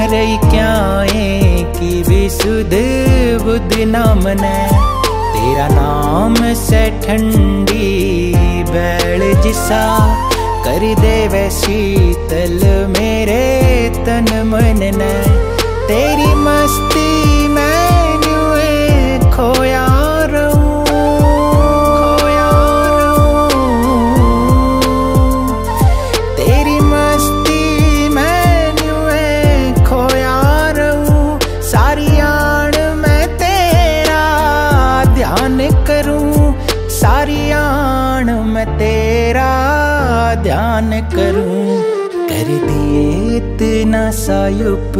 रही क्या है कि विशुद्ध बुद्ध नाम ने? तेरा नाम से ठंडी बैल जिसा कर दे शीतल मेरे तन मन ने? तेरी मस्ती ध्यान करूँ। कर दिए इतना सायुप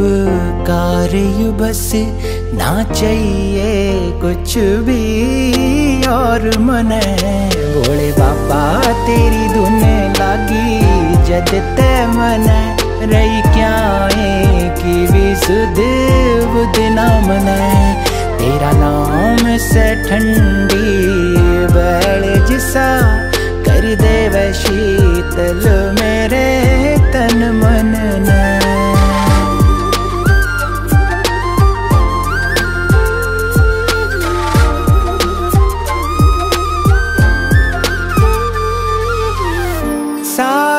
कार्य बस ना चाहिए कुछ भी और मन भोले बाबा, तेरी धुन लागी, जद ते मन रही क्या कि विशुद्ध बुद्ध नाम ने तेरा नाम से ठंडी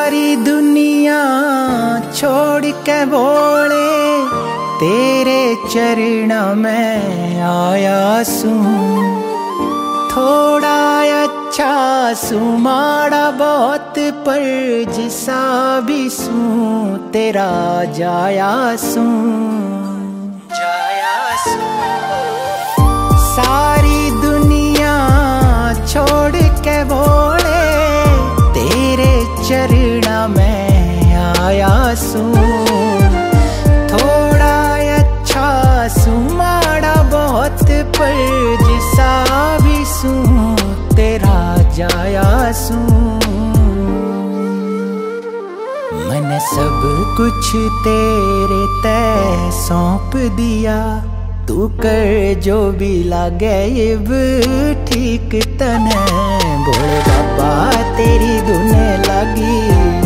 सारी दुनिया छोड़ के बोले, तेरे चरण में आया सू थोड़ा अच्छा सुमाड़ा बहुत पर जिसा भी सू तेरा जाया सू थोड़ा अच्छा बहुत पर तेरा जाया मन सब कुछ तेरे तय सौंप दिया। तू कर जो भी लागे ठीक तने। भोले बाबा, तेरी धुन लगी।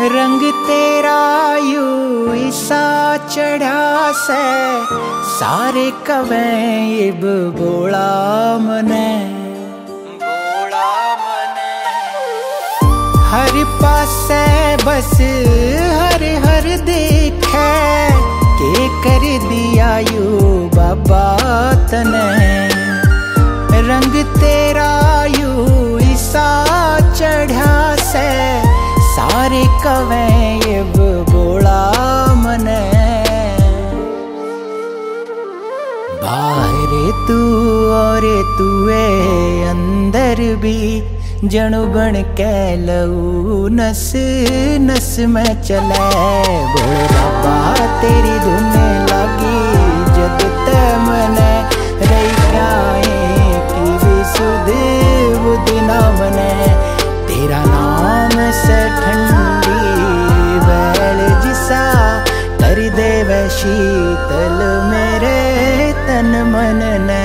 रंग तेरा यू ईसा चढ़ा से। सारे कवे इब बोला मने। बोला मने। हर पासे बस हर हर देखे। के कर दिया यू बाबा? कवे ये बोला मने। बाहर तू और तुए, अंदर भी जणु बन के लऊ नस नस में चले। बाबा शीतल मेरे तन मन ने